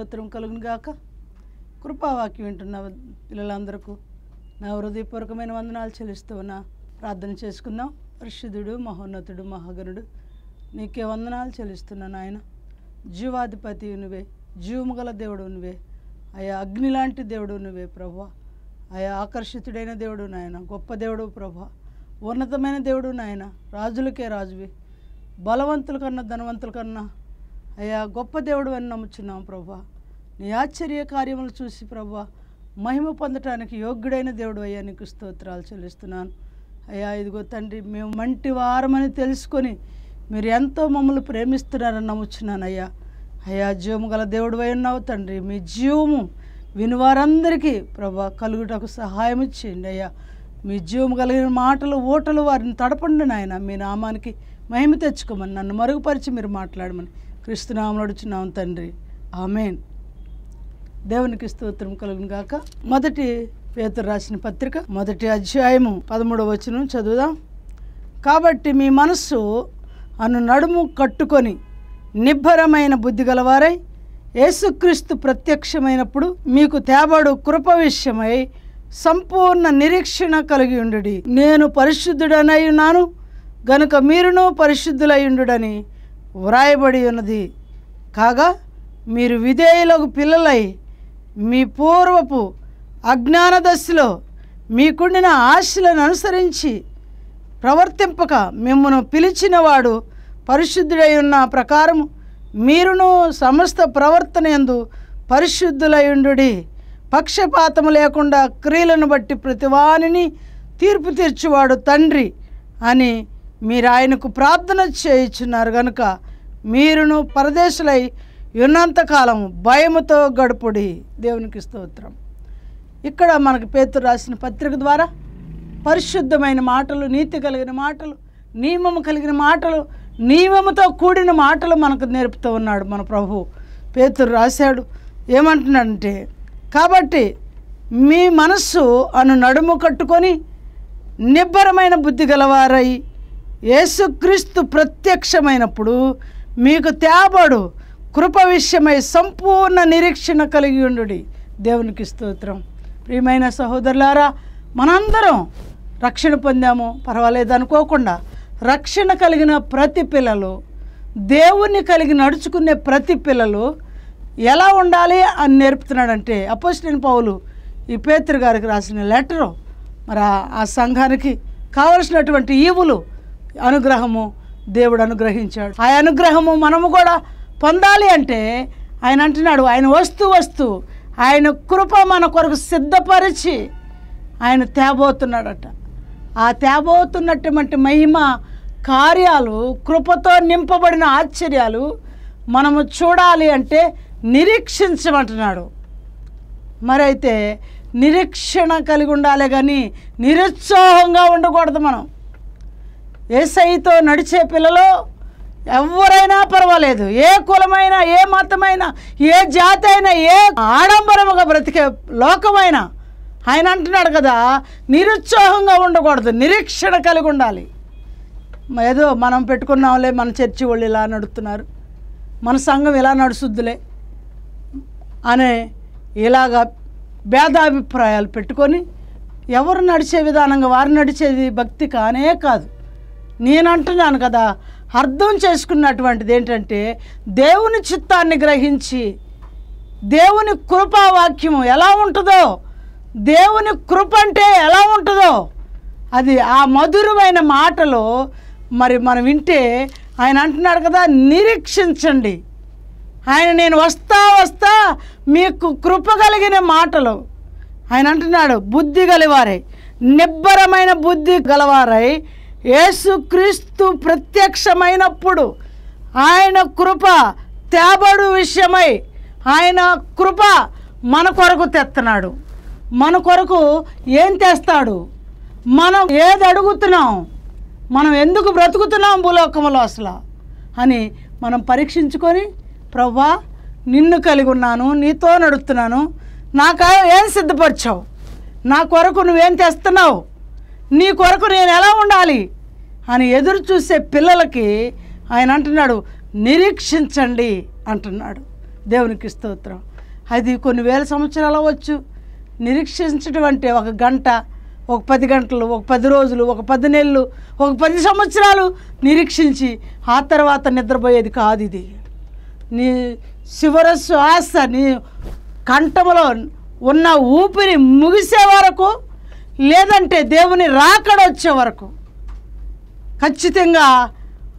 దేవునికి స్తోత్రం కలుగును గాక. కృపావాక్యం వింటున్న పిల్లలందరకు నా హృదయపూర్వకమైన వందనాలు చెల్లిస్తూ ఉన్నా ప్రార్థన చేసుకుందాం. పరిశుద్ధుడు మహోన్నతుడు మహాగణుడు నీకే వందనాలు చెల్లిస్తున్నాను ఆయన జీవాధిపతి నువ్వే జీవము గల దేవుడు నువ్వే ఆయా అగ్ని లాంటి దేవుడు నువ్వే ప్రభా ఆయా ఆకర్షితుడైన దేవుడు నాయన గొప్ప దేవుడు ప్రభా ఉన్నతమైన దేవుడు నాయన రాజులకే రాజువి. బలవంతుల కన్నా ధనవంతుల కన్నా అయ్యా గొప్ప దేవుడు అని నమ్ముచున్నాం ప్రభా. నీ ఆశ్చర్య కార్యములు చూసి ప్రభా మహిమ పొందటానికి యోగ్యుడైన దేవుడు అయ్యా నీకు స్తోత్రాలు చెల్లిస్తున్నాను. అయ్యా ఇదిగో తండ్రి మేము మంటి వారమని తెలుసుకొని మీరు ఎంతో మమ్మల్ని ప్రేమిస్తున్నారని నమ్ముచున్నాను అయ్యా. అయ్యా జీవము గల దేవుడు అయి ఉన్నావు తండ్రి. మీ జీవము వినివారందరికీ ప్రభా కలుగుటకు సహాయం ఇచ్చేయండి అయ్యా. మీ జీవము కలిగిన మాటలు ఓటలు వారిని తడపండి నాయన. మీ నామానికి మహిమ తెచ్చుకోమని నన్ను మరుగుపరిచి మీరు మాట్లాడమని క్రీస్తునామం నడుచున్నాం తండ్రి. ఆమెన్. దేవునికి స్తోత్రం కలుగును గాక. మొదటి పేతురు రాసిన పత్రిక మొదటి అధ్యాయము పదమూడవ వచనం చదువుదాం. కాబట్టి మీ మనస్సు అను నడుము కట్టుకొని నిబ్బరమైన బుద్ధి గలవారై యేసుక్రీస్తు ప్రత్యక్షమైనప్పుడు మీకు తేబడు కృప విషయమై సంపూర్ణ నిరీక్షణ కలిగి ఉండుడి. నేను పరిశుద్ధుడనై ఉన్నాను గనుక మీరును పరిశుద్ధులై ఉండుడని వ్రాయబడి ఉన్నది. కాగా మీరు విధేయులకు పిల్లలై మీ పూర్వపు అజ్ఞాన దశలో మీకుండిన ఆశలను అనుసరించి ప్రవర్తింపక మిమ్మను పిలిచినవాడు పరిశుద్ధుడై ఉన్న ప్రకారము మీరును సమస్త ప్రవర్తన ఎందు పరిశుద్ధులయుండు పక్షపాతము లేకుండా క్రియలను బట్టి ప్రతివానిని తీర్పు తీర్చువాడు తండ్రి అని మీరు ఆయనకు ప్రార్థన చేయుచున్నారు. గనుక మీరును పరదేశులై ఉన్నంతకాలం భయముతో గడుపుడి. దేవునికి స్తోత్రం. ఇక్కడ మనకు పేతురు రాసిన పత్రిక ద్వారా పరిశుద్ధమైన మాటలు నీతి కలిగిన మాటలు నియమము కలిగిన మాటలు నియమముతో కూడిన మాటలు మనకు నేర్పుతూ ఉన్నాడు మన ప్రభు. పేతురు రాశాడు. ఏమంటున్నాడంటే కాబట్టి మీ మనస్సు అను నడుము కట్టుకొని నిబ్బరమైన బుద్ధి గలవారై యేసుక్రీస్తు ప్రత్యక్షమైనప్పుడు మీకు తేబడు కృప విషయమై సంపూర్ణ నిరీక్షణ కలిగి ఉండు దేవునికి స్తోత్రం. ప్రియమైన సహోదరులారా మనందరం రక్షణ పొందాము. పర్వాలేదు అనుకోకుండా రక్షణ కలిగిన ప్రతి పిల్లలు దేవుణ్ణి కలిగి నడుచుకునే ప్రతి పిల్లలు ఎలా ఉండాలి అని నేర్పుతున్నాడంటే అపోజిట్ పౌలు ఈ పేతురు గారికి రాసిన లెటరు. మరి ఆ సంఘానికి కావలసినటువంటి ఈవులు అనుగ్రహము దేవుడు అనుగ్రహించాడు. ఆ అనుగ్రహము మనము కూడా పొందాలి అంటే ఆయన అంటున్నాడు ఆయన వస్తూ వస్తూ ఆయన కృప మన కొరకు సిద్ధపరిచి ఆయన తేబోతున్నాడట. ఆ తేబోతున్నటువంటి మహిమ కార్యాలు కృపతో నింపబడిన ఆశ్చర్యాలు మనము చూడాలి అంటే నిరీక్షించమంటున్నాడు. మరైతే నిరీక్షణ కలిగి ఉండాలి కానీ నిరుత్సాహంగా ఉండకూడదు మనం. ఏసైతో నడిచే పిల్లలు ఎవరైనా పర్వాలేదు. ఏ కులమైనా ఏ మతమైనా ఏ జాతి అయినా ఏ ఆడంబరముగా బ్రతికే లోకమైనా ఆయన అంటున్నాడు కదా నిరుత్సాహంగా ఉండకూడదు నిరీక్షణ కలిగి ఉండాలి. ఏదో మనం పెట్టుకున్నాంలే మన చర్చి వాళ్ళు ఇలా నడుస్తున్నారు మన సంఘం ఇలా నడుచుద్దులే అనే ఇలాగా భేదాభిప్రాయాలు పెట్టుకొని ఎవరు నడిచే విధానంగా వారు నడిచేది భక్తి కానే కాదు. నేను అంటున్నాను కదా అర్థం చేసుకున్నటువంటిది ఏంటంటే దేవుని చిత్తాన్ని గ్రహించి దేవుని కృపావాక్యము ఎలా ఉంటుందో దేవుని కృప అంటే ఎలా ఉంటుందో అది ఆ మధురమైన మాటలో మరి మనం వింటే ఆయన అంటున్నాడు కదా నిరీక్షించండి. ఆయన నేను వస్తా వస్తా మీకు కృప కలిగిన మాటలు. ఆయన అంటున్నాడు బుద్ధి గలవారై నిబ్బరమైన బుద్ధి గలవారై యేసుక్రీస్తు ప్రత్యక్షమైనప్పుడు ఆయన కృప తేబడు విషయమై ఆయన కృప మన కొరకు తెస్తున్నాడు మన కొరకు ఏం తెస్తాడు? మనం ఏది అడుగుతున్నాం? మనం ఎందుకు బ్రతుకుతున్నాం భూలోకంలో అసలు? అని మనం పరీక్షించుకొని ప్రవ్వా నిన్ను కలిగి ఉన్నాను నీతో నడుస్తున్నాను నాకు ఏం సిద్ధపరిచావు? నా కొరకు నువ్వేం తెస్తున్నావు? నీ కొరకు నేను ఎలా ఉండాలి అని ఎదురు చూసే పిల్లలకి ఆయన అంటున్నాడు నిరీక్షించండి అంటున్నాడు. దేవునికి స్తోత్రం. అది కొన్ని వేల సంవత్సరాలు అవ్వచ్చు. నిరీక్షించడం అంటే ఒక గంట ఒక పది గంటలు ఒక పది రోజులు ఒక పది నెలలు ఒక పది సంవత్సరాలు నిరీక్షించి ఆ తర్వాత నిద్రపోయేది కాదు ఇది. నీ శివర శ్వాస నీ కంఠములో ఉన్న ఊపిరి ముగిసే వరకు లేదంటే దేవుని రాకడ వచ్చే వరకు. ఖచ్చితంగా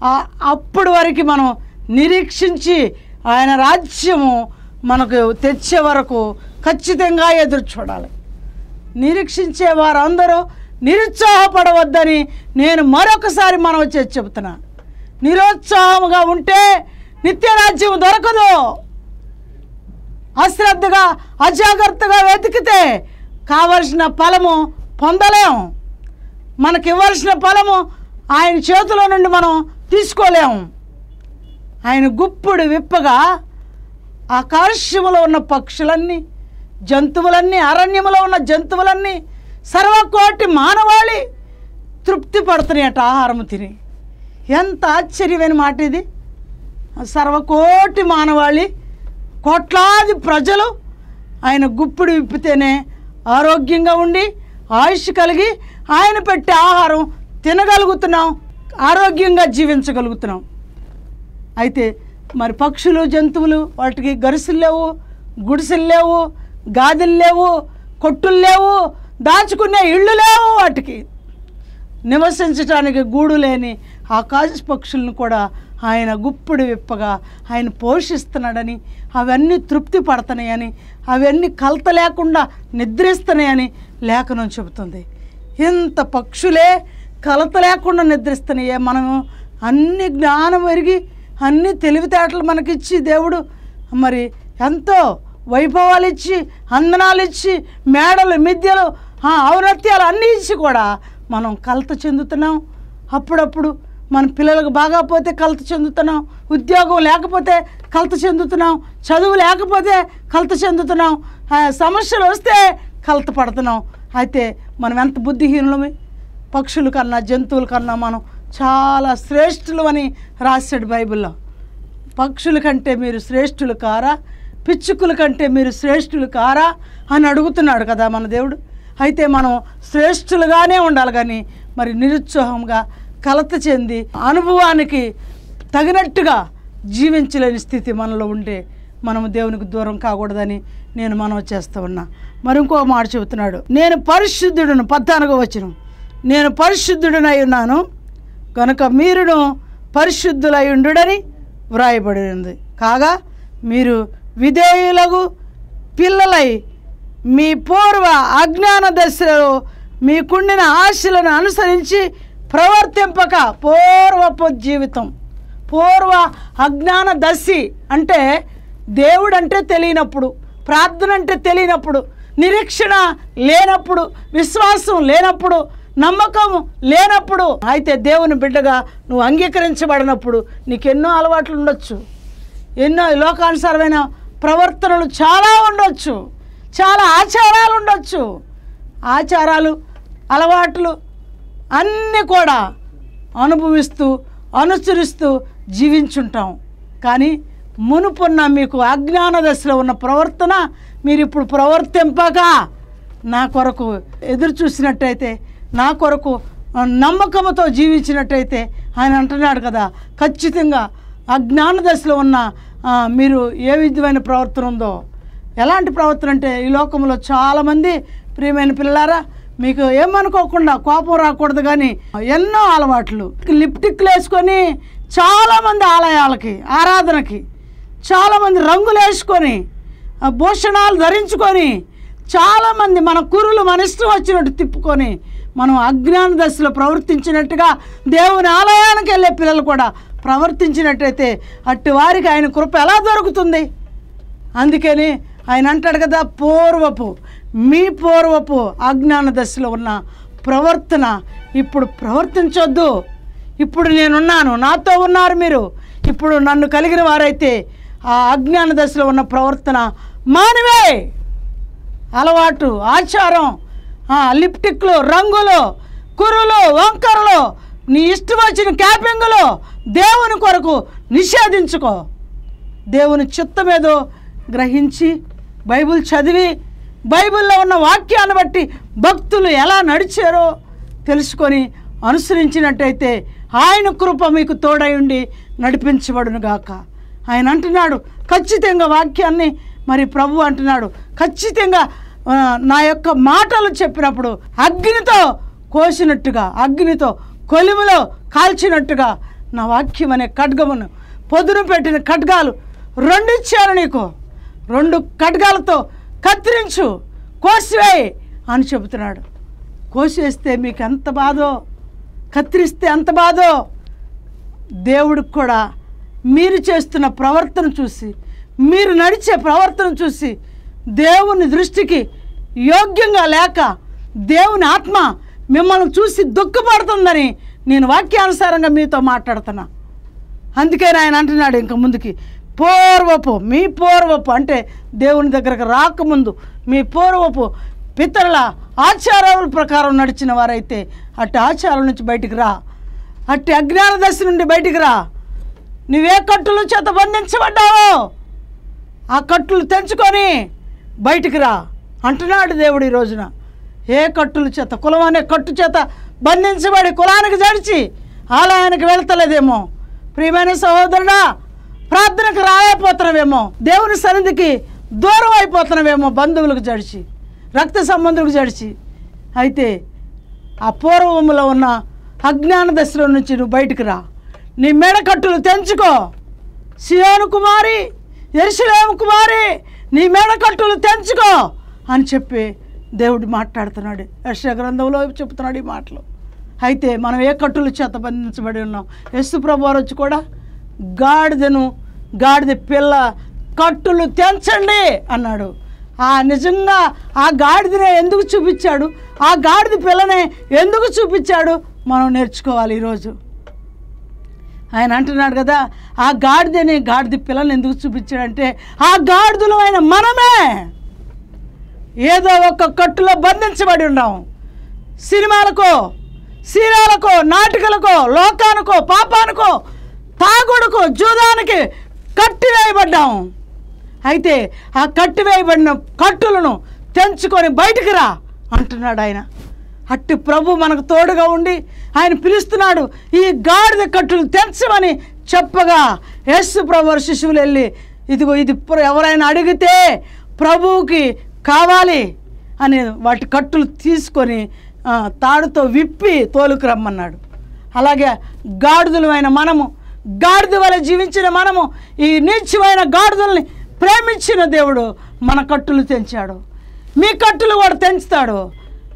అప్పుడు అప్పటి వరకు మనం నిరీక్షించి ఆయన రాజ్యము మనకు తెచ్చే వరకు ఖచ్చితంగా ఎదురు చూడాలి. నిరీక్షించే వారందరూ నిరుత్సాహపడవద్దని నేను మరొకసారి మనం చేసి చెబుతున్నా. నిరుత్సాహముగా ఉంటే నిత్యరాజ్యం దొరకదు. అశ్రద్ధగా అజాగ్రత్తగా వెతికితే కావలసిన ఫలము పొందలేము మనకి ఇవ్వాల్సిన ఫలము ఆయన చేతిలో నుండి మనం తీసుకోలేము ఆయన గుప్పుడు విప్పగా ఆకాశములో ఉన్న పక్షులన్నీ జంతువులన్నీ అరణ్యములో ఉన్న జంతువులన్నీ సర్వకోటి మానవాళి తృప్తి పడుతున్నాయట ఆహారం తిని. ఎంత ఆశ్చర్యమైన మాట ఇది. సర్వకోటి మానవాళి కోట్లాది ప్రజలు ఆయన గుప్పుడు విప్పితేనే ఆరోగ్యంగా ఉండి ఆయుష్ కలిగి ఆయన పెట్టే ఆహారం తినగలుగుతున్నాం ఆరోగ్యంగా జీవించగలుగుతున్నాం. అయితే మరి పక్షులు జంతువులు వాటికి గరుసులు లేవు గుడిసెలు లేవు గాదులు లేవు కొట్టులు లేవు దాచుకునే ఇళ్ళు లేవు వాటికి. నివసించడానికి గూడు లేని ఆకాశ పక్షులను కూడా ఆయన గుప్పుడు విప్పగా ఆయన పోషిస్తున్నాడని అవన్నీ తృప్తి పడుతున్నాయని అవన్నీ కలత లేకుండా నిద్రిస్తున్నాయని లేఖనం చెబుతుంది. ఇంత పక్షులే కలత లేకుండా నిద్రిస్తున్నాయే మనము. అన్ని జ్ఞానం ఎరిగి అన్ని తెలివితేటలు మనకిచ్చి దేవుడు మరి ఎంతో వైభవాలు ఇచ్చి అందనాలు ఇచ్చి మేడలు మిద్యలు ఔనత్యాలు అన్నీ ఇచ్చి కూడా మనం కలత చెందుతున్నాం. అప్పుడప్పుడు మన పిల్లలకు బాగా పోతే కలత చెందుతున్నాం. ఉద్యోగం లేకపోతే కలత చెందుతున్నాం. చదువు లేకపోతే కలత చెందుతున్నాం. సమస్యలు వస్తే కలత పడుతున్నాం. అయితే మనం ఎంత బుద్ధిహీనులమే? పక్షుల కన్నా జంతువుల కన్నా మనం చాలా శ్రేష్ఠులు అని రాశాడు బైబిల్లో. పక్షుల కంటే మీరు శ్రేష్ఠులు కారా? పిచ్చుకుల కంటే మీరు శ్రేష్ఠులు కారా? అని అడుగుతున్నాడు కదా మన దేవుడు. అయితే మనం శ్రేష్ఠులుగానే ఉండాలి కానీ మరి నిరుత్సాహంగా కలత చెంది అనుభవానికి తగినట్టుగా జీవించలేని స్థితి మనలో ఉండే మనము దేవునికి దూరం కాకూడదని నేను మనవి చేస్తూ ఉన్నా. మరి ఇంకో మాట చెబుతున్నాడు. నేను పరిశుద్ధుడును పద్నాలుగో వచ్చిన నేను పరిశుద్ధుడునై ఉన్నాను కనుక మీరును పరిశుద్ధులై ఉండుడని వ్రాయబడి ఉంది కాగా మీరు విధేయులకు పిల్లలై మీ పూర్వ అజ్ఞాన దశలో మీకుండిన ఆశలను అనుసరించి ప్రవర్తింపక పూర్వపు జీవితం. పూర్వ అజ్ఞాన దశి అంటే దేవుడు అంటే తెలియనప్పుడు ప్రార్థన అంటే తెలియనప్పుడు నిరీక్షణ లేనప్పుడు విశ్వాసం లేనప్పుడు నమ్మకం లేనప్పుడు అయితే దేవుని బిడ్డగా నువ్వు అంగీకరించబడినప్పుడు నీకెన్నో అలవాట్లు ఉండొచ్చు. ఎన్నో లోకానుసారమైన ప్రవర్తనలు చాలా ఉండొచ్చు. చాలా ఆచారాలు ఉండొచ్చు. ఆచారాలు అలవాట్లు అన్నీ కూడా అనుభవిస్తూ అనుసరిస్తూ జీవించుంటాం. కానీ మునుపున్న మీకు అజ్ఞాన దశలో ఉన్న ప్రవర్తన మీరు ఇప్పుడు ప్రవర్తింపక నా కొరకు ఎదురు చూసినట్టయితే నా కొరకు నమ్మకంతో జీవించినట్టయితే ఆయన అంటున్నాడు కదా. ఖచ్చితంగా అజ్ఞాన దశలో ఉన్న మీరు ఏ విధమైన ప్రవర్తన ఉందో ఎలాంటి ప్రవర్తన అంటే ఈ లోకంలో చాలామంది ప్రియమైన పిల్లారా మీకు ఏమనుకోకుండా కోపం రాకూడదు కానీ ఎన్నో అలవాట్లు. లిప్టిక్లు వేసుకొని చాలామంది ఆలయాలకి ఆరాధనకి చాలామంది రంగులు వేసుకొని భూషణాలు ధరించుకొని చాలామంది మన కురులు మన ఇష్టం వచ్చినట్టు తిప్పుకొని మనం అజ్ఞాన దశలో ప్రవర్తించినట్టుగా దేవుని ఆలయానికి వెళ్ళే పిల్లలు కూడా ప్రవర్తించినట్టయితే అట్టి వారికి ఆయన కృప ఎలా దొరుకుతుంది? అందుకని ఆయన అంటాడు కదా పూర్వపు మీ పూర్వపు అజ్ఞాన దశలో ఉన్న ప్రవర్తన ఇప్పుడు ప్రవర్తించొద్దు. ఇప్పుడు నేనున్నాను నాతో ఉన్నారు మీరు. ఇప్పుడు నన్ను కలిగిన వారైతే ఆ అజ్ఞాన దశలో ఉన్న ప్రవర్తన మానవే. అలవాటు ఆచారం లిప్టిక్లు రంగులు కురులు వంకరలు నీ ఇష్టం వచ్చిన క్యాపింగులు దేవుని కొరకు నిషేధించుకో. దేవుని చిత్తం ఏదో గ్రహించి బైబిల్ చదివి బైబిల్లో ఉన్న వాక్యాన్ని బట్టి భక్తులు ఎలా నడిచారో తెలుసుకొని అనుసరించినట్టయితే ఆయన కృప మీకు తోడై ఉండి నడిపించబడును గాక ఆయన అంటున్నాడు ఖచ్చితంగా వాక్యాన్ని మరి ప్రభు అంటున్నాడు. ఖచ్చితంగా నా యొక్క మాటలు చెప్పినప్పుడు అగ్నితో కోసినట్టుగా అగ్నితో కొలిమిలో కాల్చినట్టుగా నా వాక్యం అనే ఖడ్గమును పొదును పెట్టిన ఖడ్గాలు రెండు ఇచ్చాను నీకు. రెండు ఖడ్గాలతో కత్తిరించు కోసివేయి అని చెబుతున్నాడు. కోసివేస్తే మీకు ఎంత బాధో కత్తిరిస్తే ఎంత బాధో దేవుడికి కూడా మీరు చేస్తున్న ప్రవర్తన చూసి మీరు నడిచే ప్రవర్తన చూసి దేవుని దృష్టికి యోగ్యంగా లేక దేవుని ఆత్మ మిమ్మల్ని చూసి దుఃఖపడుతుందని నేను వాక్యానుసారంగా మీతో మాట్లాడుతున్నా. అందుకే ఆయన అంటున్నాడు ఇంక ముందుకి పూర్వపు మీ పూర్వపు అంటే దేవుని దగ్గరకు రాకముందు మీ పూర్వపు పితరుల ఆచారాల ప్రకారం నడిచిన వారైతే అట్టి ఆచారం నుంచి బయటికి రా అట్టి అజ్ఞాన దశ నుండి బయటికి రా నువ్వే కట్టులు చేత బంధించబడ్డావో. ఆ కట్టులు తెంచుకొని బయటికి రా. అంటున్నాడు దేవుడు ఈ రోజున. ఏ కట్టుల చేత కులం అనే కట్టు చేత బంధించబడి కులానికి జడిచి ఆలయానికి వెళ్తలేదేమో. ప్రియమైన సహోదరుడా ప్రార్థనకు రాయపోతున్నావేమో దేవుని సన్నిధికి దూరం అయిపోతున్నావేమో బంధువులకు జడిచి రక్త సంబంధులకు జడిచి. అయితే ఆ పూర్వములో ఉన్న అజ్ఞాన దశలో నుంచి నువ్వు బయటికి రా. నీ మెడకట్టులు తెంచుకో. సియోను కుమారి ఎరుసలేము కుమారి నీ మెడకట్టులు తెంచుకో అని చెప్పి దేవుడు మాట్లాడుతున్నాడు. యశ గ్రంథంలో చెప్తున్నాడు ఈ మాటలు. అయితే మనం ఏ కట్టులు చేత బంధించబడి ఉన్నాం? యస్సు ప్రభువారు వచ్చి కూడా గాడిదను గాడిద పిల్ల కట్టులు తెంచండి అన్నాడు. ఆ నిజంగా ఆ గాడిదనే ఎందుకు చూపించాడు? ఆ గాడిద పిల్లనే ఎందుకు చూపించాడు? మనం నేర్చుకోవాలి ఈరోజు. ఆయన అంటున్నాడు కదా ఆ గాడిదని గాడిద పిల్లల్ని ఎందుకు చూపించాడంటే ఆ గాడిదలమైన మనమే. ఏదో ఒక కట్టులో బంధించబడి ఉన్నాం. సినిమాలకో సీరియలకో నాటికలకో లోకానికో పాపానికో తాగుడుకో జూదానికి కట్టివేయబడ్డాం. అయితే ఆ కట్టివేయబడిన కట్టులను తెంచుకొని బయటికి రా అంటున్నాడు ఆయన. అట్టి ప్రభు మనకు తోడుగా ఉండి ఆయన పిలుస్తున్నాడు ఈ గాడిద కట్టులు తెంచమని చెప్పగా యేసు ప్రభు శిశువులు వెళ్ళి ఇదిగో ఇది ఎవరైనా అడిగితే ప్రభువుకి కావాలి అని వాటి కట్టులు తీసుకొని తాడుతో విప్పి తోలుకు రమ్మన్నాడు. అలాగే గాడిదలమైన మనము గాడిద వల్ల జీవించిన మనము ఈ నీచమైన గాడిదల్ని ప్రేమించిన దేవుడు మన కట్టులు తెంచాడు. మీ కట్టులు కూడా తెంచుతాడు.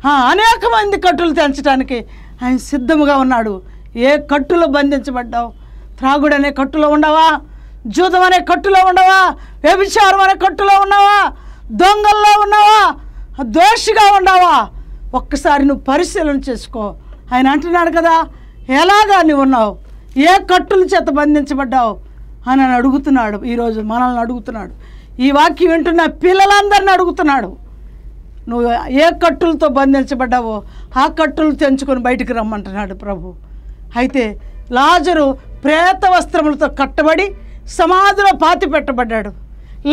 అనేక మంది కట్టులు తెంచడానికి ఆయన సిద్ధముగా ఉన్నాడు. ఏ కట్టులో బంధించబడ్డావు? త్రాగుడు అనే కట్టులో ఉండవా? జూదం అనే కట్టులో ఉండవా? వ్యభిచారం అనే కట్టులో ఉన్నావా దొంగల్లో ఉన్నావా దోషిగా ఉన్నావా ఒక్కసారి నువ్వు పరిశీలన చేసుకో. ఆయన అంటున్నాడు కదా ఎలాగా నువ్వు ఉన్నావు? ఏ కట్టుల చేత బంధించబడ్డావు? అని అడుగుతున్నాడు. ఈరోజు మనల్ని అడుగుతున్నాడు. ఈ వాక్యం వింటున్న పిల్లలందరిని అడుగుతున్నాడు. నువ్వు ఏ కట్టులతో బంధించబడ్డావో ఆ కట్టులు తెంచుకొని బయటికి రమ్మంటున్నాడు ప్రభు. అయితే లాజరు ప్రేత వస్త్రములతో కట్టబడి సమాధిలో పాతి పెట్టబడ్డాడు.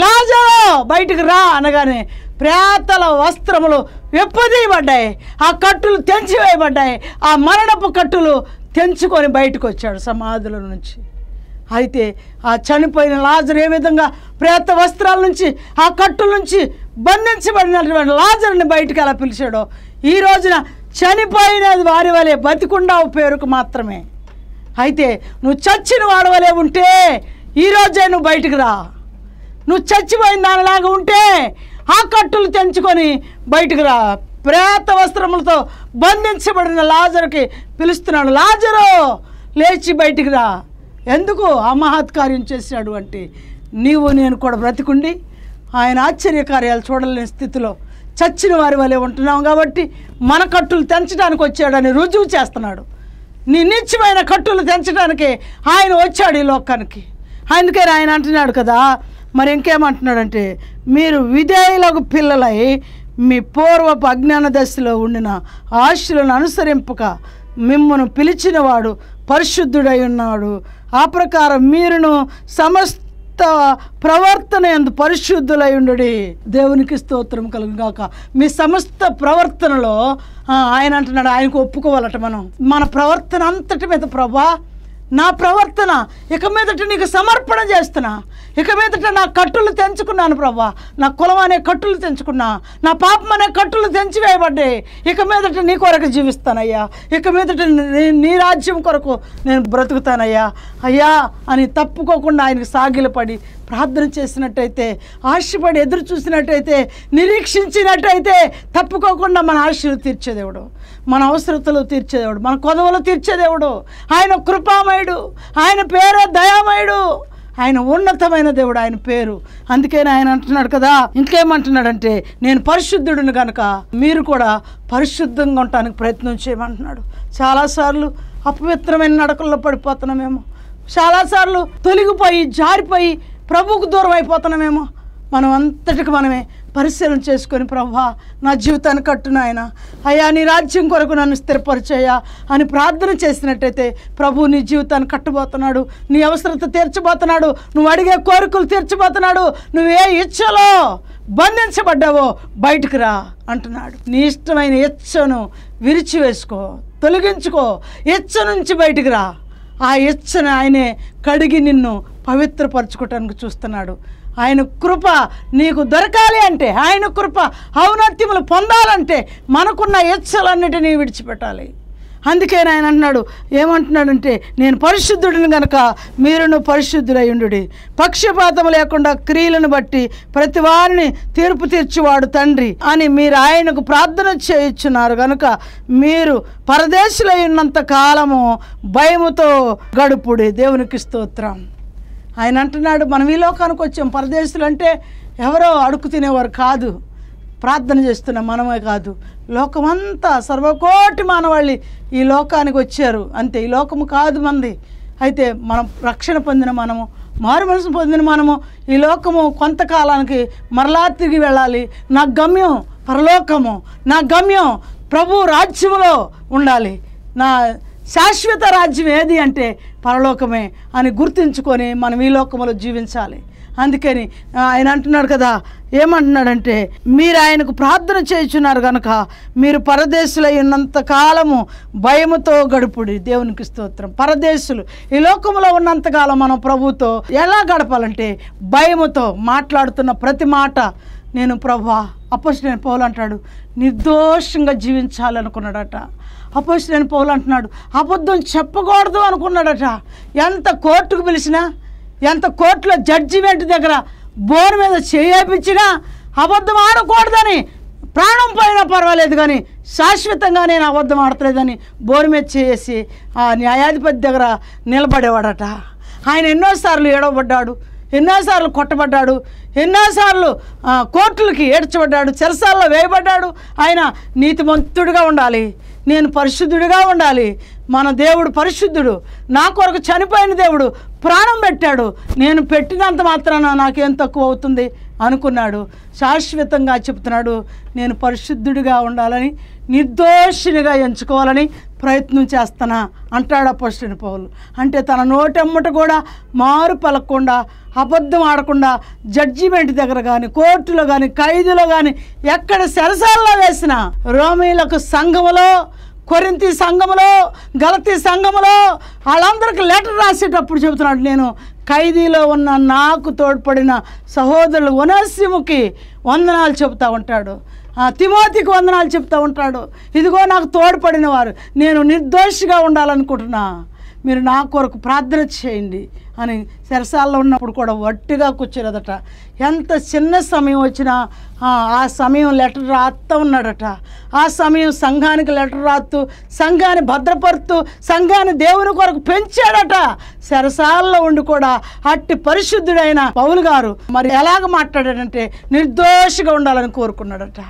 లాజరు బయటికి రా అనగానే ప్రేతల వస్త్రములు విప్పదీయబడ్డాయి. ఆ కట్టులు తెంచివేయబడ్డాయి. ఆ మరణపు కట్టులు తెంచుకొని బయటకు వచ్చాడు సమాధుల నుంచి. అయితే ఆ చనిపోయిన లాజరు ఏ విధంగా ప్రేత వస్త్రాల నుంచి ఆ కట్టుల నుంచి బంధించబడినటువంటి లాజర్ని బయటికి ఎలా పిలిచాడో ఈ రోజున చనిపోయినది వారి వలె బతికుండావు పేరుకు మాత్రమే. అయితే నువ్వు చచ్చిన వాడి వలె ఉంటే ఈ నువ్వు బయటకు రా. నువ్వు చచ్చిపోయిన దానిలాగా ఉంటే ఆ కట్టులు తెంచుకొని బయటికి రా. ప్రేత వస్త్రములతో బంధించబడిన లాజరుకి పిలుస్తున్నాడు లాజరు లేచి బయటికి రా. ఎందుకు అమహత్కార్యం మహత్కార్యం చేశాడు అంటే నీవు నేను కూడా బ్రతికుండి ఆయన ఆశ్చర్యకార్యాలు చూడలేని స్థితిలో చచ్చిన వారి వలె ఉంటున్నాం కాబట్టి మన కట్టులు తెంచడానికి వచ్చాడని రుజువు చేస్తున్నాడు. నీ నిత్యమైన కట్టులు తెంచడానికి ఆయన వచ్చాడు ఈ లోకానికి. అందుకని ఆయన అంటున్నాడు కదా మరి ఇంకేమంటున్నాడంటే మీరు విధేయులకు పిల్లలై మీ పూర్వపు అజ్ఞాన దశలో ఉండిన ఆశలను అనుసరింపక మిమ్మను పిలిచినవాడు పరిశుద్ధుడై ఉన్నాడు. ఆ ప్రకారం మీరును సమస్త ప్రవర్తన ఎందు పరిశుద్ధులై ఉండు దేవునికి స్తోత్రం కలుగు గాక మీ సమస్త ప్రవర్తనలో ఆయన అంటున్నాడు ఆయనకు ఒప్పుకోవాలట మనం. మన ప్రవర్తన అంతటి మీద ప్రభా నా ప్రవర్తన ఇక మీదట నీకు సమర్పణ చేస్తున్నా. ఇక మీదట నా కట్టులు తెంచుకున్నాను ప్రభా నా కులం అనే కట్టులు తెంచుకున్నా. నా పాపం అనే కట్టులు తెంచివేయబడ్డాయి ఇక మీదట నీ కొరకు జీవిస్తానయ్యా. ఇక మీదట నీ రాజ్యం కొరకు నేను బ్రతుకుతానయ్యా. అయ్యా అని తప్పుకోకుండా ఆయనకు సాగిలపడి ప్రార్థన చేసినట్టయితే ఆశపడి ఎదురు చూసినట్టయితే నిరీక్షించినట్టయితే తప్పుకోకుండా మన ఆశలు తీర్చేదేవుడు. మన అవసరతలు తీర్చేదేవుడు మన కొదవలు తీర్చేదేవుడు. ఆయన కృపామయుడు ఆయన పేరే దయామయుడు. ఆయన ఉన్నతమైన దేవుడు ఆయన పేరు. అందుకని ఆయన అంటున్నాడు కదా ఇంకేమంటున్నాడంటే నేను పరిశుద్ధుడిని కనుక మీరు కూడా పరిశుద్ధంగా ఉండటానికి ప్రయత్నం చేయమంటున్నాడు. చాలాసార్లు అపవిత్రమైన నడకల్లో పడిపోతున్నామేమో. చాలాసార్లు తొలగిపోయి జారిపోయి ప్రభువుకు దూరం అయిపోతున్నామేమో. మనం అంతటికి మనమే పరిశీలన చేసుకొని ప్రభా నా జీవితాన్ని కట్టునాయన అయ్యా నీ రాజ్యం కొరకు నన్ను స్థిరపరిచేయా అని ప్రార్థన చేసినట్టయితే ప్రభు నీ జీవితాన్ని కట్టబోతున్నాడు నీ అవసరత తీర్చబోతున్నాడు నువ్వు అడిగే కోరికలు తీర్చబోతున్నాడు నువ్వు ఏ ఇచ్చలో బంధించబడ్డావో బయటకు రా అంటున్నాడు. నీ ఇష్టమైన ఇచ్చను విరిచివేసుకో తొలగించుకో ఇచ్చ నుంచి బయటకు రా. ఆ ఇచ్చను ఆయనే కడిగి నిన్ను పవిత్రపరచుకోవటానికి చూస్తున్నాడు. ఆయన కృప నీకు దొరకాలి అంటే ఆయన కృప ఔన్నత్యములు పొందాలంటే మనకున్న ఇచ్చలన్నిటినీ విడిచిపెట్టాలి. అందుకే ఆయన అన్నాడు ఏమంటున్నాడంటే నేను పరిశుద్ధుడిని గనక మీరును పరిశుద్ధులయ్యుండు పక్షపాతం లేకుండా క్రియలను బట్టి ప్రతి వారిని తీర్పు తీర్చివాడు తండ్రి అని మీరు ఆయనకు ప్రార్థన చేయించున్నారు గనుక మీరు పరదేశులై ఉన్నంత కాలము భయముతో గడుపుడి. దేవునికి స్తోత్రం. ఆయన అంటున్నాడు మనం ఈ లోకానికి వచ్చాం. పరదేశులు అంటే ఎవరో అడుగు తినేవారు కాదు. ప్రార్థన చేస్తున్న మనమే కాదు. లోకమంతా సర్వకోటి మానవాళి ఈ లోకానికి వచ్చారు. అంతే ఈ లోకము కాదు మంది. అయితే మనం రక్షణ పొందిన మనము మారు మనసు పొందిన మనము ఈ లోకము కొంతకాలానికి మరలా తిరిగి వెళ్ళాలి. నా గమ్యం పరలోకము నా గమ్యం ప్రభు రాజ్యములో ఉండాలి. నా శాశ్వత రాజ్యం ఏది అంటే పరలోకమే అని గుర్తుంచుకొని మనం ఈ లోకములో జీవించాలి. అందుకని ఆయన అంటున్నాడు కదా ఏమంటున్నాడంటే మీరు ఆయనకు ప్రార్థన చేయుచున్నారు కనుక మీరు పరదేశులై ఉన్నంత కాలము భయముతో గడుపుడి. దేవునికి స్తోత్రం. పరదేశులు ఈ లోకంలో ఉన్నంతకాలం మనం ప్రభుతో ఎలా గడపాలంటే భయముతో మాట్లాడుతున్న ప్రతి మాట నేను ప్రభా అప్పటి నేను పోలంటాడు నిర్దోషంగా జీవించాలనుకున్నాడట. అపోజిట్ పౌలు అంటున్నాడు అబద్ధం చెప్పకూడదు అనుకున్నాడట. ఎంత కోర్టుకు పిలిచినా ఎంత కోర్టులో జడ్జిమెంట్ దగ్గర బోర్ మీద చేయించినా అబద్ధం ఆడకూడదని ప్రాణం పోయినా పర్వాలేదు కానీ శాశ్వతంగా నేను అబద్ధం ఆడతలేదని బోర్ మీద చేసి ఆ న్యాయాధిపతి దగ్గర నిలబడేవాడట. ఆయన ఎన్నోసార్లు ఏడవబడ్డాడు ఎన్నోసార్లు కొట్టబడ్డాడు ఎన్నోసార్లు కోర్టులకి ఏడ్చబడ్డాడు చెరసాల్లో వేయబడ్డాడు. ఆయన నీతిమంతుడిగా ఉండాలి. నేను పరిశుద్ధుడిగా ఉండాలి. మన దేవుడు పరిశుద్ధుడు. నా కొరకు చనిపోయిన దేవుడు ప్రాణం పెట్టాడు. నేను పెట్టినంత మాత్రాన నాకేం తక్కువ అవుతుంది? అనుకున్నాడు. శాశ్వతంగా చెప్తున్నాడు. నేను పరిశుద్ధుడిగా ఉండాలని నిర్దోషినిగా ఎంచుకోవాలని ప్రయత్నం చేస్తానా అంటాడు అపోస్టుని పౌలు. అంటే తన నోటెమ్మట కూడా మారు పలకకుండా అబద్ధం ఆడకుండా జడ్జిమెంట్ దగ్గర కానీ కోర్టులో కానీ ఖైదులో కానీ ఎక్కడ సెరసాల్లో వేసిన రోమీలకు సంఘములో కొరింతి సంఘములో గలతీ సంఘములో వాళ్ళందరికీ లెటర్ రాసేటప్పుడు చెబుతున్నాడు నేను ఖైదీలో ఉన్న నాకు తోడ్పడిన సహోదరులు వనసిముకి వందనాలు చెబుతా ఉంటాడు. తిమోతికి వందనాలు చెప్తూ ఉంటాడు. ఇదిగో నాకు తోడ్పడిన వారు నేను నిర్దోషిగా ఉండాలనుకుంటున్నా. మీరు నా కొరకు ప్రార్థన చేయండి అని సెరసాల్లో ఉన్నప్పుడు కూడా వట్టిగా కూర్చోలేదట ఎంత చిన్న సమయం వచ్చినా ఆ, సమయం లెటర్ రాస్తా ఉన్నాడట. ఆ సమయం సంఘానికి లెటర్ రాస్తూ సంఘాన్ని భద్రపరుతూ సంఘాన్ని దేవుని కొరకు పెంచాడట. సెరసాల్లో ఉండి కూడా అట్టి పరిశుద్ధుడైన పౌలు గారు మరి ఎలాగ మాట్లాడాడంటే నిర్దోషిగా ఉండాలని కోరుకున్నాడట.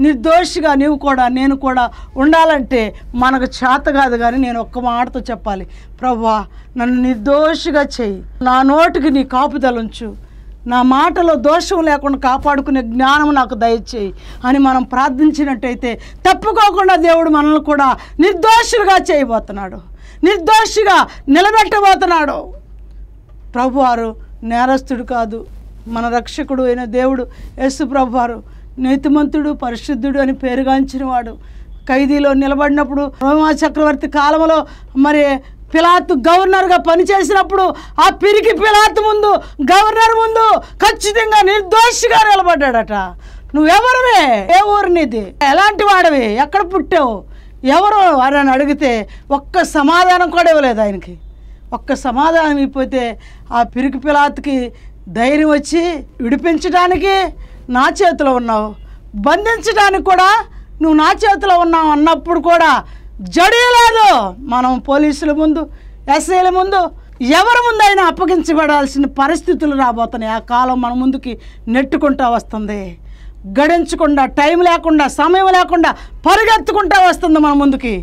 నిర్దోషిగా నీవు కూడా నేను కూడా ఉండాలంటే మనకు చేత కాదు కానీ నేను ఒక్క మాటతో చెప్పాలి. ప్రవ్వా నన్ను నిర్దోషిగా చెయ్యి నా నోటికి నీ కాపుదలుంచు నా మాటలో దోషం లేకుండా కాపాడుకునే జ్ఞానం నాకు దయచేయి అని మనం ప్రార్థించినట్టయితే తప్పుకోకుండా దేవుడు మనల్ని కూడా నిర్దోషులుగా చేయబోతున్నాడు. నిర్దోషిగా నిలబెట్టబోతున్నాడు. ప్రభువారు నేరస్తుడు కాదు మన రక్షకుడు అయిన దేవుడు యేసు ప్రభువారు నీతిమంతుడు పరిశుద్ధుడు అని పేరుగాంచిన వాడు. ఖైదీలో నిలబడినప్పుడు రోమా చక్రవర్తి కాలంలో మరి పిలాత్ గవర్నర్గా పనిచేసినప్పుడు ఆ పిరికి పిలాత్ ముందు గవర్నర్ ముందు ఖచ్చితంగా నిర్దోషిగా నిలబడ్డాడట. నువ్వెవరివే? ఏ ఊరు నీది? ఎలాంటి వాడివి? ఎక్కడ పుట్టావు? ఎవరు? అని అడిగితే ఒక్క సమాధానం కూడా ఇవ్వలేదు ఆయనకి. ఒక్క సమాధానం ఇవ్వకపోతే ఆ పిరికి పిలాత్కి ధైర్యం వచ్చి విడిపించడానికి నా చేతిలో ఉన్నావు. బంధించడానికి కూడా నువ్వు నా చేతిలో ఉన్నావు అన్నప్పుడు కూడా జడియలేదు మనం పోలీసుల ముందు ఎస్ఐల ముందు ఎవరి ముందైనా అప్పగించబడాల్సిన పరిస్థితులు రాబోతున్నాయి. ఆ కాలం మన ముందుకి నెట్టుకుంటూ వస్తుంది. గడించకుండా టైం లేకుండా సమయం లేకుండా పరిగెత్తుకుంటూ వస్తుంది మన ముందుకి.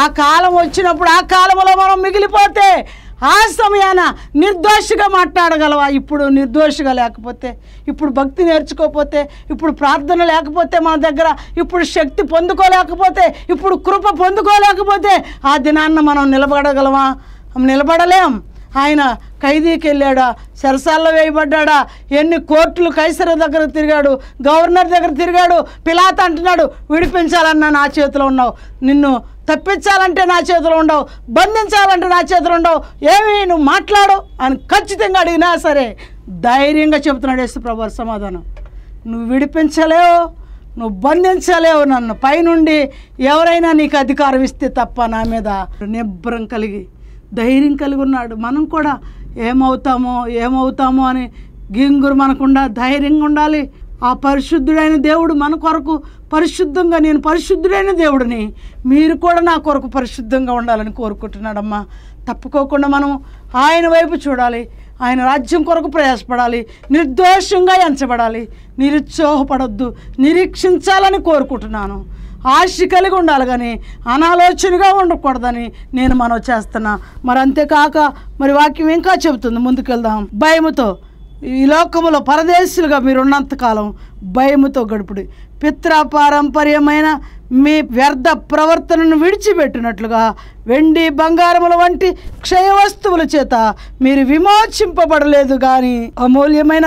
ఆ కాలం వచ్చినప్పుడు ఆ కాలంలో మనం మిగిలిపోతే ఆ సమయాన నిర్దోషిగా మాట్లాడగలవా? ఇప్పుడు నిర్దోషిగా లేకపోతే ఇప్పుడు భక్తి నేర్చుకోకపోతే ఇప్పుడు ప్రార్థన లేకపోతే మన దగ్గర ఇప్పుడు శక్తి పొందుకోలేకపోతే ఇప్పుడు కృప పొందుకోలేకపోతే ఆ దినాన్న మనం నిలబడగలమా? నిలబడలేం. ఆయన ఖైదీకి వెళ్ళాడా? సరసాల్లో వేయబడ్డాడా? ఎన్ని కోర్టులు కైసర దగ్గర తిరిగాడు? గవర్నర్ దగ్గర తిరిగాడు? పిలాత అంటున్నాడు విడిపించాలన్నా నా చేతిలో ఉన్నావు. నిన్ను తప్పించాలంటే నా చేతిలో ఉండవు బంధించాలంటే నా చేతిలో ఉండవు ఏమి నువ్వు మాట్లాడు అని ఖచ్చితంగా అడిగినా సరే ధైర్యంగా చెబుతున్నాడు యేసుప్రభు సమాధానం. నువ్వు విడిపించలేవు నువ్వు బంధించలేవు నన్ను. పైనుండి ఎవరైనా నీకు అధికారం ఇస్తే తప్ప నా మీద నిబ్బరం కలిగి ధైర్యం కలిగి ఉన్నాడు. మనం కూడా ఏమవుతామో ఏమవుతామో అని గింగురు మనకుండా ధైర్యంగా ఉండాలి. ఆ పరిశుద్ధుడైన దేవుడు మన కొరకు పరిశుద్ధంగా నేను పరిశుద్ధుడైన దేవుడిని మీరు కూడా నా కొరకు పరిశుద్ధంగా ఉండాలని కోరుకుంటున్నాడమ్మా. తప్పుకోకుండా మనం ఆయన వైపు చూడాలి ఆయన రాజ్యం కొరకు ప్రయాసపడాలి నిర్దోషంగా ఎంచబడాలి నిరుత్సాహపడొద్దు నిరీక్షించాలని కోరుకుంటున్నాను. ఆశ కలిగి ఉండాలి కానీ అనాలోచనగా ఉండకూడదని నేను మనం చేస్తున్నా. మరి అంతేకాక మరి వాక్యం ఇంకా చెబుతుంది. ముందుకెళ్దాం. భయముతో ఈ లోకములో పరదేశులుగా మీరు ఉన్నంతకాలం భయముతో గడుపుడు. పిత్ర పారంపర్యమైన మీ వ్యర్థ ప్రవర్తనను విడిచిపెట్టినట్లుగా వెండి బంగారముల వంటి క్షయ వస్తువుల చేత మీరు విమోచింపబడలేదు కానీ అమూల్యమైన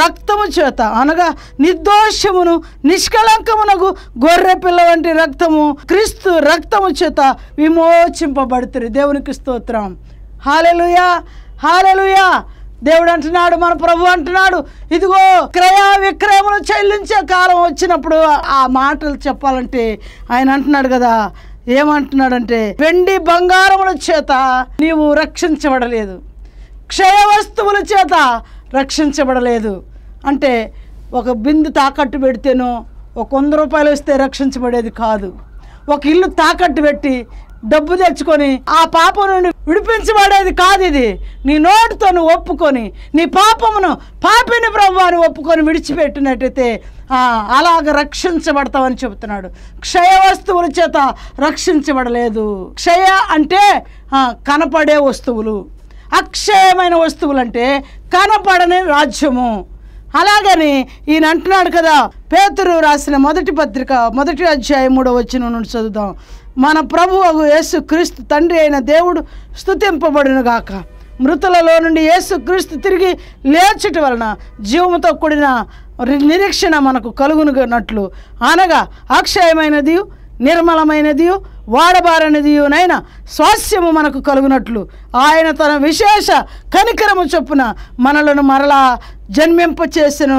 రక్తము చేత అనగా నిర్దోషమును నిష్కళంకమునకు గొర్రె పిల్ల వంటి రక్తము క్రీస్తు రక్తము చేత విమోచింపబడుతుంది దేవునికి స్తోత్రం. హాలెలుయా! హాలెలుయా! దేవుడు అంటున్నాడు మన ప్రభు అంటున్నాడు ఇదిగో క్రయ విక్రయములు చెల్లించే కాలం వచ్చినప్పుడు ఆ మాటలు చెప్పాలంటే ఆయన అంటున్నాడు కదా ఏమంటున్నాడంటే వెండి బంగారముల చేత నీవు రక్షించబడలేదు క్షయ వస్తువుల చేత రక్షించబడలేదు. అంటే ఒక బిందు తాకట్టు పెడితేనో ఒక వంద రూపాయలు వస్తే రక్షించబడేది కాదు. ఒక ఇల్లు తాకట్టు పెట్టి డబ్బు తెచ్చుకొని ఆ పాపం నుండి విడిపించబడేది కాదు ఇది. నీ నోటితో నువ్వు ఒప్పుకొని నీ పాపమును పాపిని ప్రభు ఒప్పుకొని విడిచిపెట్టినట్టయితే అలాగ రక్షించబడతావని చెబుతున్నాడు. క్షయ వస్తువుల చేత రక్షించబడలేదు. క్షయ అంటే కనపడే వస్తువులు. అక్షయమైన వస్తువులు అంటే కనపడని రాజ్యము. అలాగని ఈయన అంటున్నాడు కదా పేతురు రాసిన మొదటి పత్రిక మొదటి అధ్యాయం మూడో వచ్చిన నుండి చదువుదాం. మన ప్రభువు యేసు క్రీస్తు తండ్రి అయిన దేవుడు స్తుతింపబడును గాక. మృతులలో నుండి యేసు క్రీస్తు తిరిగి లేచుట వలన జీవముతో కూడిన నిరీక్షణ మనకు కలుగునున్నట్లు అనగా అక్షయమైనది నిర్మలమైనది వాడబారనిదియునైన స్వాస్యము మనకు కలుగునట్లు. ఆయన తన విశేష కనికరము చొప్పున మనలను మరలా జన్మింప చేసిన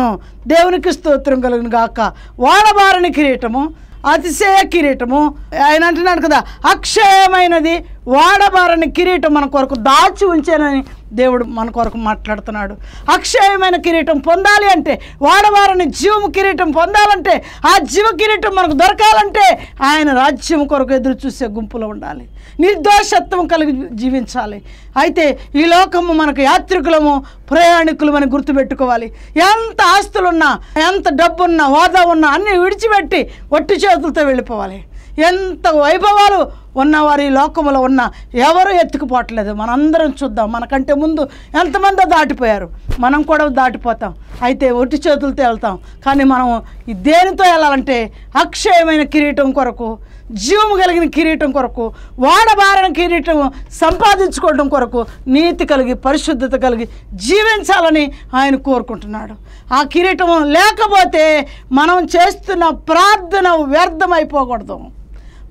దేవునికి స్తోత్రం కలుగును గాక. వాడబారని కిరీటము అతిశయ కిరీటము. ఆయన అంటున్నాడు కదా అక్షయమైనది వాడబారని కిరీటం మన కొరకు దాచి ఉంచానని దేవుడు మన కొరకు మాట్లాడుతున్నాడు. అక్షయమైన కిరీటం పొందాలి అంటే వాడబారని జీవము కిరీటం పొందాలంటే ఆ జీవ కిరీటం మనకు దొరకాలంటే ఆయన రాజ్యం కొరకు ఎదురు చూసే గుంపులో ఉండాలి. నిర్దోషత్వం కలిగి జీవించాలి. అయితే ఈ లోకము మనకు యాత్రికులము ప్రయాణికులమని గుర్తుపెట్టుకోవాలి. ఎంత ఆస్తులున్నా ఎంత డబ్బున్నా హోదా ఉన్నా అన్నీ విడిచిపెట్టి ఒట్టి చేతులతో వెళ్ళిపోవాలి. ఎంత వైభవాలు ఉన్నవారు ఈ లోకంలో ఉన్న ఎవరు ఎత్తుకుపోవట్లేదు. మనందరం చూద్దాం. మనకంటే ముందు ఎంతమంది దాటిపోయారు. మనం కూడా దాటిపోతాం. అయితే ఒట్టి చేతులతో వెళ్తాం. కానీ మనం దేనితో వెళ్ళాలంటే అక్షయమైన కిరీటం కొరకు జీవము కలిగిన కిరీటం కొరకు వాడబారిన కిరీటం సంపాదించుకోవడం కొరకు నీతి కలిగి పరిశుద్ధత కలిగి జీవించాలని ఆయన కోరుకుంటున్నాడు. ఆ కిరీటం లేకపోతే మనం చేస్తున్న ప్రార్థన వ్యర్థమైపోకూడదు.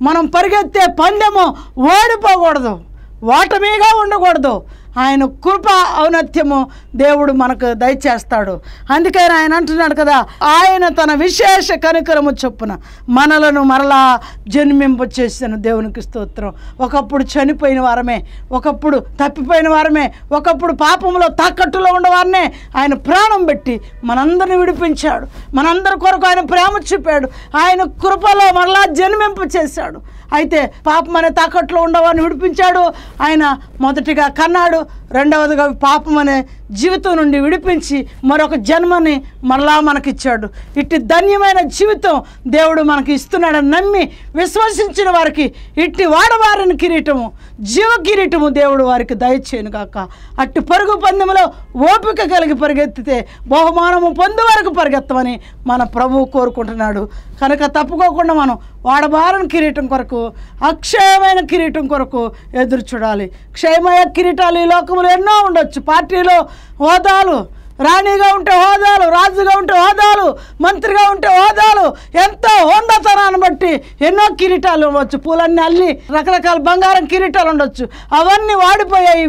మనం పరిగెత్తే పందెము ఓడిపోకూడదు. ఓటమిగా ఉండకూడదు. ఆయన కృప ఔన్నత్యము దేవుడు మనకు దయచేస్తాడు. అందుకని ఆయన అంటున్నాడు కదా ఆయన తన విశేష కనికరము చొప్పున మనలను మరలా జన్మింప చేసిన దేవునికి స్తోత్రం. ఒకప్పుడు చనిపోయిన వారమే ఒకప్పుడు తప్పిపోయిన వారమే ఒకప్పుడు పాపంలో తాకట్టులో ఉన్నవారినే ఆయన ప్రాణం పెట్టి మనందరిని విడిపించాడు. మనందరి కొరకు ఆయన ప్రేమ చూపాడు. ఆయన కృపలో మరలా జన్మింప చేశాడు. అయితే పాపం అనే తాకట్లో ఉండవని విడిపించాడు. ఆయన మొదటిగా కన్నాడు రెండవదిగా పాపం అనే జీవితం నుండి విడిపించి మరొక జన్మని మరలా మనకిచ్చాడు. ఇట్టి ధన్యమైన జీవితం దేవుడు మనకి ఇస్తున్నాడని నమ్మి విశ్వసించిన వారికి ఇట్టి వాడవారిని కిరీటము జీవ కిరీటము దేవుడు వారికి దయచేయను కాక అట్టి పరుగు పందెములో ఓపిక కలిగి పరిగెత్తితే బహుమానము పొందు వరకు పరిగెత్తమని మన ప్రభువు కోరుకుంటున్నాడు. కనుక తప్పుకోకుండా మనం వాడబారని కిరీటం కొరకు అక్షయమైన కిరీటం కొరకు ఎదురు చూడాలి. క్షయమయ కిరీటాలు ఈ ఉద్యోగములు ఎన్నో ఉండొచ్చు. పార్టీలో హోదాలు రాణిగా ఉంటే హోదాలు రాజుగా ఉంటే హోదాలు మంత్రిగా ఉంటే హోదాలు ఎంతో హోందతనాన్ని బట్టి ఎన్నో కిరీటాలు ఉండవచ్చు పూలన్నీ అల్లి రకరకాల బంగారం కిరీటాలు ఉండొచ్చు. అవన్నీ వాడిపోయాయి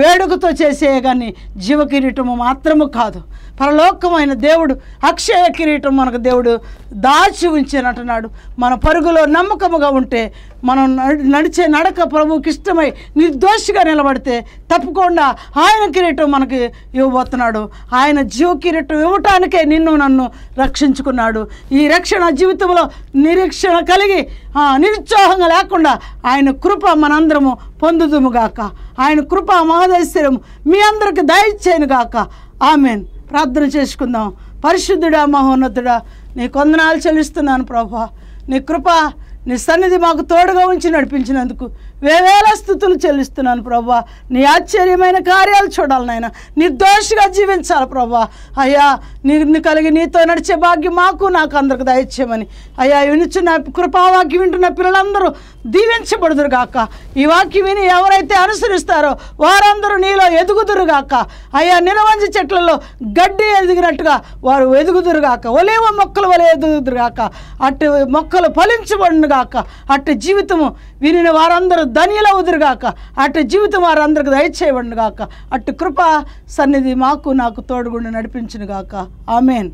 వేడుకతో చేసే కానీ జీవ కిరీటము మాత్రము కాదు. పరలోకమైన దేవుడు అక్షయ కిరీటం మనకు దేవుడు దాచి ఉంచానంటున్నాడు. మన పరుగులో నమ్మకముగా ఉంటే మనం నడి- నడిచే నడక ప్రభువుకి ఇష్టమై నిర్దోషిగా నిలబడితే తప్పకుండా ఆయన కిరీటం మనకి ఇవ్వబోతున్నాడు. ఆయన జీవ కిరీటం ఇవ్వటానికే నిన్ను నన్ను రక్షించుకున్నాడు. ఈ రక్షణ జీవితంలో నిరీక్షణ కలిగి నిరుత్సాహంగా లేకుండా ఆయన కృప మనందరము పొందుదుముగాక ఆయన కృప మహదైశ్వర్యం మీ అందరికి దయచేయనుగాక ఆమెన్. ప్రార్థన చేసుకుందాం. పరిశుద్ధుడా మహోన్నతుడా నీ కొందనాలు చెల్లిస్తున్నాను ప్రభా. నీ కృప నీ సన్నిధి మాకు తోడుగా ఉంచి నడిపించినందుకు వేవేల స్థుతులు చెల్లిస్తున్నాను ప్రభా. నీ ఆశ్చర్యమైన కార్యాలు చూడాలి నాయన. నిర్దోషిగా జీవించాలి ప్రభా. అయ్యా నిన్ను కలిగి నీతో నడిచే భాగ్యం మాకు నాకు అందరికి దయచేయమని. అయ్యా వినుచున్న కృపావాక్యం వింటున్న పిల్లలందరూ దీవించబడుదురు గాక. ఈ వాక్యం విని ఎవరైతే అనుసరిస్తారో వారందరూ నీలో ఎదుగుదురు గాక. అయ్యా నిరవంజి చెట్లలో గడ్డి ఎదిగినట్టుగా వారు ఎదుగుదురు గాక. ఒలేవ మొక్కలు వలె ఎదుగుదురు గాక. అటు మొక్కలు ఫలించబడును గాక. అటు జీవితము వినిన వారందరూ ధన్యులవుదురు గాక. అట్టి జీవితం వారందరికి దయచేయబడును గాక. అటు కృప సన్నిధి మాకు నాకు తోడుగుండి నడిపించును గాక. ఆమెన్.